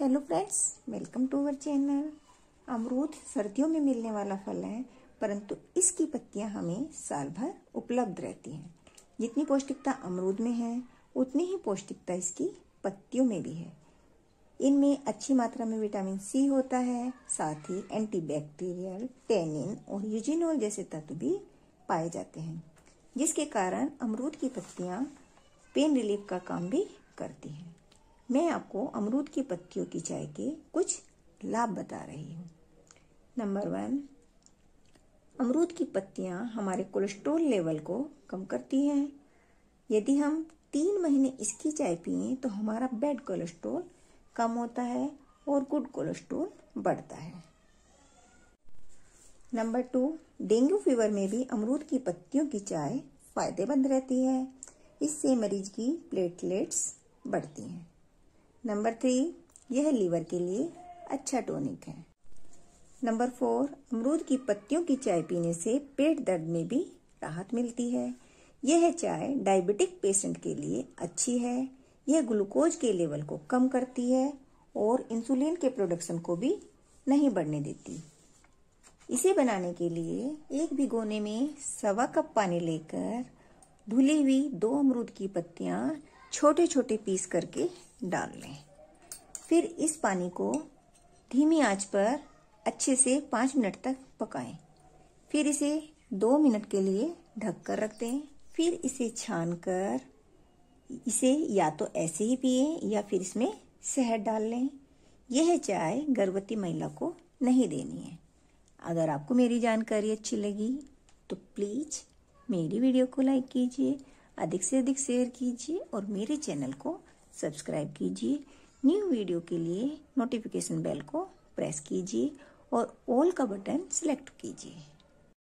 Hello friends welcome to our channel अमरूद सर्दियों में मिलने वाला फल है, परंतु इसकी पत्तियाँ हमें साल भर उपलब्ध रहती हैं। जितनी पौष्टिकता अमरूद में है, उतनी ही पौष्टिकता इसकी पत्तियों में भी है। इनमें अच्छी मात्रा में विटामिन सी होता है, साथ ही एंटीबैक्टीरियल टेनिन और यूजिनोल जैसे तत्व भी पाए जाते हैं, जिसके कारण अमरूद की पत्तियाँ पेन रिलीफ का काम भी करती हैं। मैं आपको अमरूद की पत्तियों की चाय के कुछ लाभ बता रही हूँ। नंबर वन अमरूद की पत्तियाँ हमारे कोलेस्ट्रोल लेवल को कम करती हैं। यदि हम तीन महीने इसकी चाय पिए तो हमारा बैड कोलेस्ट्रोल कम होता है और गुड कोलेस्ट्रोल बढ़ता है। नंबर टू डेंगू फीवर में भी अमरूद की पत्तियों की चाय फ़ायदेमंद रहती है। इससे मरीज़ की प्लेटलेट्स बढ़ती हैं। नंबर थ्री, यह लीवर के लिए अच्छा टॉनिक है। नंबर फोर, अमरूद की पत्तियों की चाय पीने से पेट दर्द में भी राहत मिलती है। यह चाय डायबिटिक पेशेंट के लिए अच्छी है। यह ग्लूकोज के लेवल को कम करती है और इंसुलिन के प्रोडक्शन को भी नहीं बढ़ने देती। इसे बनाने के लिए एक भिगोने में सवा कप पानी लेकर धुली हुई दो अमरूद की पत्तियाँ छोटे छोटे पीस करके डाल लें। फिर इस पानी को धीमी आँच पर अच्छे से पाँच मिनट तक पकाएँ। फिर इसे दो मिनट के लिए ढक कर रख दें। फिर इसे छान कर इसे या तो ऐसे ही पिए या फिर इसमें शहद डाल लें। यह चाय गर्भवती महिला को नहीं देनी है। अगर आपको मेरी जानकारी अच्छी लगी तो प्लीज़ मेरी वीडियो को लाइक कीजिए। अधिक से अधिक शेयर कीजिए और मेरे चैनल को सब्सक्राइब कीजिए। न्यू वीडियो के लिए नोटिफिकेशन बेल को प्रेस कीजिए और ऑल का बटन सेलेक्ट कीजिए।